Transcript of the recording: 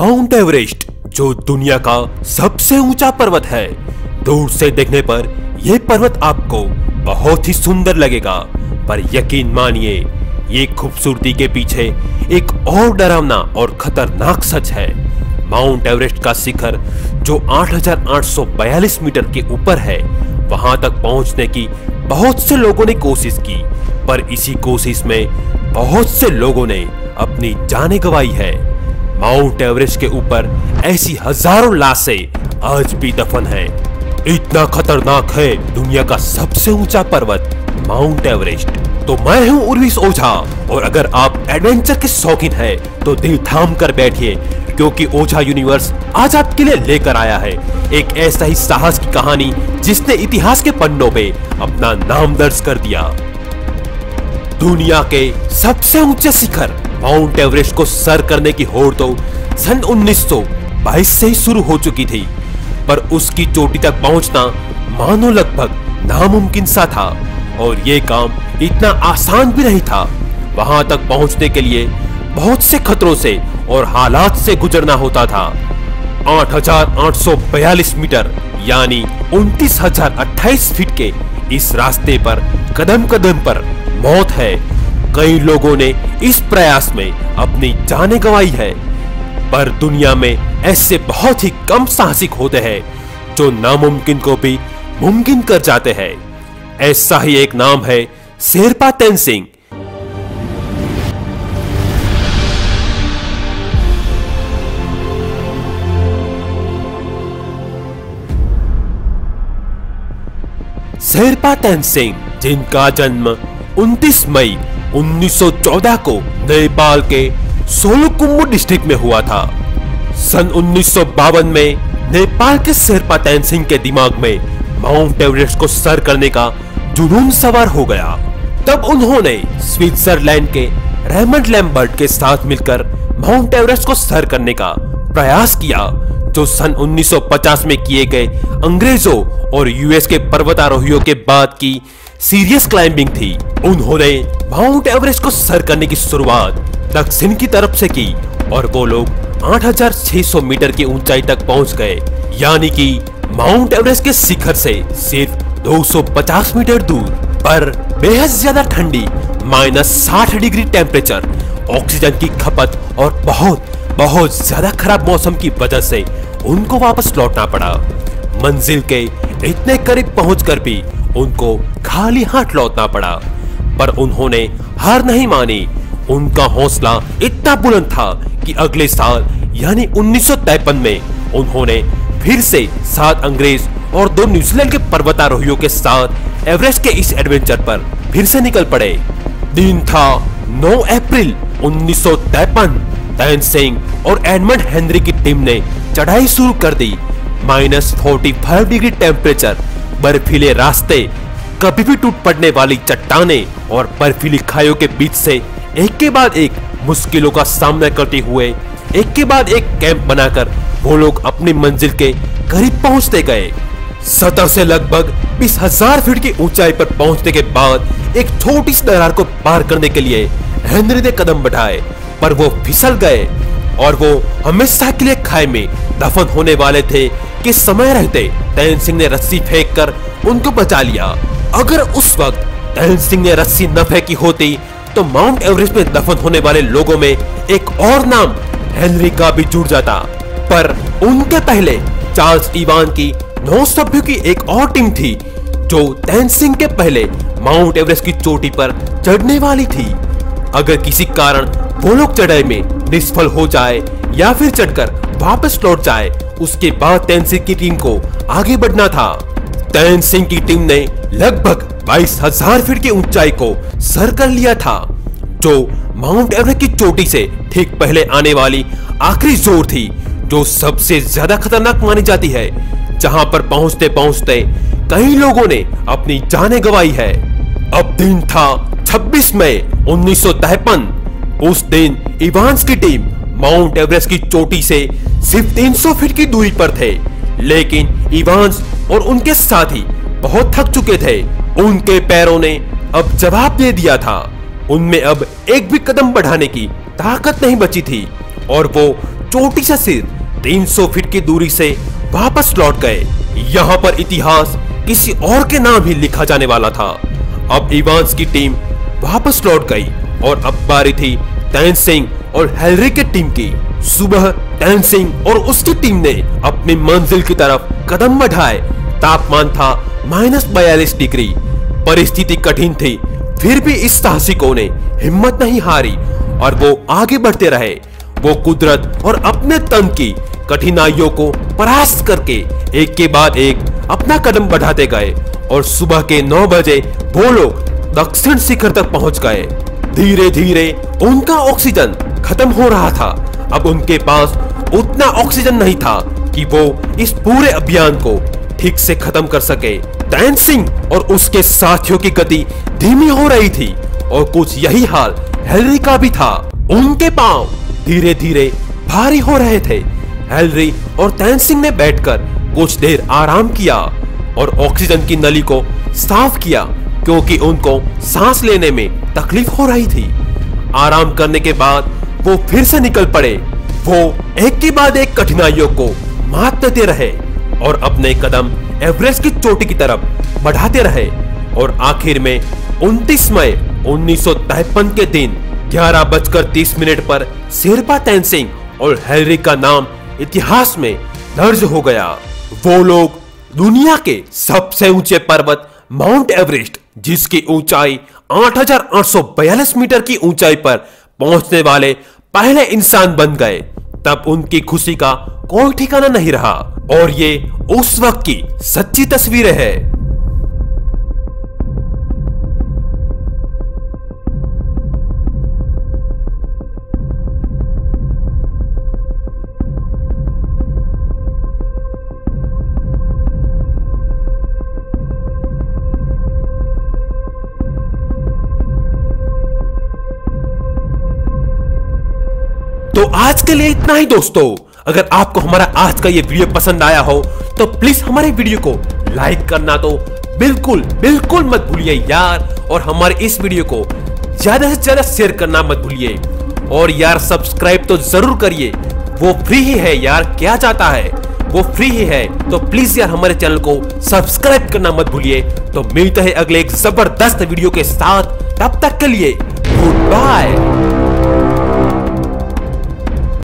Mount Everest जो दुनिया का सबसे ऊँचा पर्वत है दूर से देखने पर यह पर्वत आपको बहुत ही सुंदर लगेगा। पर यकीन मानिए ये खूबसूरती के पीछे एक और डरावना और खतरनाक सच है। माउंट एवरेस्ट का शिखर जो 8,842 मीटर के ऊपर है वहाँ तक पहुँचने की बहुत से लोगों ने कोशिश की पर इसी कोशिश में बहुत से लोगों ने अपनी जाने गंवाई है। माउंट एवरेस्ट के ऊपर ऐसी हज़ारों लाशें आज भी दफन है। इतना खतरनाक है दुनिया का सबसे ऊँचा पर्वत, माउंट एवरेस्ट। तो मैं हूँ उर्विस ओझा, और अगर आप एडवेंचर के शौकीन हैं तो दिल थाम कर बैठिए, क्योंकि ओझा यूनिवर्स आज आपके लिए लेकर आया है। एक ऐसा ही साहस की कहानी जिसने इतिहास के पन्नों पे अपना नाम दर्ज कर दिया। दुनिया के सबसे ऊँचे शिखर माउंट एवरेस्ट को सर करने की होड़ तो सन 1922 से ही शुरू हो चुकी थी पर उसकी चोटी तक पहुँचना मानो लगभग नामुमकिन सा था और ये काम इतना आसान भी नहीं था। वहाँ तक पहुँचने के लिए बहुत से खतरों से और हालात से गुजरना होता था। 8,842 मीटर यानी उनतीस फीट के इस रास्ते पर कदम कदम पर मौत है। कई लोगों ने इस प्रयास में अपनी जाने गंवाई है। पर दुनिया में ऐसे बहुत ही कम साहसिक होते हैं, जो नामुमकिन को भी मुमकिन कर जाते हैं। ऐसा ही एक नाम है शेरपा तेंसिंग शेरपा तेंसिंग जिनका जन्म 29 मई 1914 को नेपाल के सोलुकुम्बु डिस्ट्रिक्ट में हुआ था। सन उन्नीस सौ बावन में नेपाल के शेरपा तैन सिंह के दिमाग में माउंट एवरेस्ट को सर करने का जुनून सवार हो गया। तब उन्होंने स्विट्जरलैंड के रेमंड लैम्बर्ट के साथ मिलकर माउंट एवरेस्ट को सर करने का प्रयास किया, जो सन 1950 में किए गए अंग्रेज़ों और यूएस के पर्वतारोहियों के बाद की सीरियस क्लाइंबिंग थी। उन्होंने माउंट एवरेस्ट को सर करने की शुरुआत दक्षिण की तरफ़ से की और वो लोग 8,600 मीटर की ऊंचाई तक पहुँच गए। यानी कि माउंट एवरेस्ट के शिखर से सिर्फ़ 250 मीटर दूर। पर बेहद ज़्यादा ठंडी माइनस साठ डिग्री टेम्परेचर ऑक्सीजन की खपत और बहुत बहुत ज़्यादा खराब मौसम की वजह से उनको वापस लौटना पड़ा। मंजिल के इतने करीब पहुंचकर भी उनको खाली हाथ लौटना पड़ा। पर उन्होंने हार नहीं मानी। उनका हौसला इतना बुलंद था कि अगले साल, यानी उन्नीस में, उन्होंने फिर से सात अंग्रेज़ और दो न्यूजीलैंड के पर्वतारोहियों के साथ एवरेस्ट के इस एडवेंचर पर फिर से निकल पड़े। दिन था 9 अप्रैल उन्नीस तैन सिंह और एडमंड हेनरी की टीम ने चढ़ाई शुरू कर दी। Minus forty five degree temperature बर्फीले रास्ते, कभी भी टूट पड़ने वाली चट्टाने और बर्फीली खाइयों के बीच से एक के बाद एक मुश्किलों का सामना करते हुए, एक के बाद एक कैंप बनाकर वो लोग अपनी मंजिल के करीब पहुँचते गए। सतर से लगभग बीस हज़ार फीट की ऊंचाई पर पहुँचने के बाद एक छोटी सी दरार को पार करने के लिए हेनरी ने कदम बढ़ाए, पर वो फिसल गए और वो हमेशा के लिए खाई में दफन होने वाले थे कि समय रहते? तैन सिंह ने रस्सी फेंक कर उनको बचा लिया। अगर उस वक्त तैन सिंह ने रस्सी न फेंकी होती तो माउंट एवरेस्ट में दफन होने वाले लोगों में एक और नाम हेनरी का भी जुड़ जाता। पर उनके पहले चार्ल्स इवान की नौ सभ्यों की एक और टीम थी, जो तैन सिंह के पहले माउंट एवरेस्ट की चोटी पर चढ़ने वाली थी। अगर किसी कारण वो लोग चढ़ाई में निष्फल हो जाए या फिर चढ़कर वापस लौट जाए उसके बाद तैन सिंह की टीम को आगे बढ़ना था। तैन सिंह की टीम ने लगभग बाईस हज़ार फीट की ऊंचाई को सर कर लिया था। जो माउंट एवरेस्ट की चोटी से ठीक पहले आने वाली आखिरी ज़ोर थी, जो सबसे ज़्यादा खतरनाक मानी जाती है, जहाँ पर पहुँचते पहुँचते कई लोगों ने अपनी जाने गवाई है। अब दिन था 26 मई उन्नीस उस दिन इवांस की टीम माउंट एवरेस्ट की चोटी से सिर्फ़ 300 फीट की दूरी पर थे। लेकिन इवांस और उनके साथी बहुत थक चुके थे। उनके पैरों ने अब जवाब दे दिया था। उनमें अब एक भी कदम बढ़ाने की ताकत नहीं बची थी और वो चोटी से सिर्फ़ 300 फीट की दूरी से वापस लौट गए। यहाँ पर इतिहास किसी और के नाम ही लिखा जाने वाला था। अब इवांस की टीम वापस लौट गई और अब बारी थी तैन सिंह और हेलरी के टीम की सुबह तैन सिंह और उसकी टीम ने अपनी मंजिल की तरफ़ कदम बढ़ाए। तापमान था माइनस बयालीस डिग्री। परिस्थिति कठिन थी। फिर भी इस साहसिकों ने हिम्मत नहीं हारी और वो आगे बढ़ते रहे। वो कुदरत और अपने तन की कठिनाइयों को परास्त करके एक के बाद एक अपना कदम बढ़ाते गए और सुबह के नौ बजे वो लोग दक्षिण शिखर तक पहुँच गए। धीरे धीरे उनका ऑक्सीजन खत्म हो रहा था। अब उनके पास उतना ऑक्सीजन नहीं था कि वो इस पूरे अभियान को ठीक से खत्म कर सके। तैन सिंह और उसके साथियों की गति धीमी हो रही थी और कुछ यही हाल हेलरी का भी था। उनके पाँव धीरे धीरे भारी हो रहे थे। हेलरी और तैन सिंह ने बैठकर कुछ देर आराम किया और ऑक्सीजन की नली को साफ़ किया, क्योंकि उनको सांस लेने में तकलीफ़ हो रही थी। आराम करने के बाद वो फिर से निकल पड़े। वो एक के बाद एक कठिनाइयों को मात देते रहे और अपने कदम एवरेस्ट की चोटी की तरफ़ बढ़ाते रहे और आखिर में 29 मई उन्नीस के दिन ग्यारह बजकर तीस मिनट पर शेरपा तैन सिंह और हैरी का नाम इतिहास में दर्ज हो गया। वो लोग दुनिया के सबसे ऊँचे पर्वत माउंट एवरेस्ट जिसकी ऊंचाई 8,842 मीटर की ऊंचाई पर पहुँचने वाले पहले इंसान बन गए, तब उनकी खुशी का कोई ठिकाना नहीं रहा। और ये उस वक्त की सच्ची तस्वीर हैं। आज के लिए इतना ही दोस्तों। अगर आपको हमारा आज का ये वीडियो पसंद आया हो तो प्लीज़ हमारे वीडियो को लाइक करना तो बिल्कुल बिल्कुल मत भूलिए यार। और हमारे इस वीडियो को ज़्यादा से ज़्यादा शेयर करना मत भूलिए। और यार सब्सक्राइब तो ज़रूर करिए। वो फ्री ही है यार, क्या चाहता है? वो फ्री ही है तो प्लीज़ यार हमारे चैनल को सब्सक्राइब करना मत भूलिए। तो मिलते हैं अगले एक ज़बरदस्त वीडियो के साथ। तब तक के लिए गुड बाय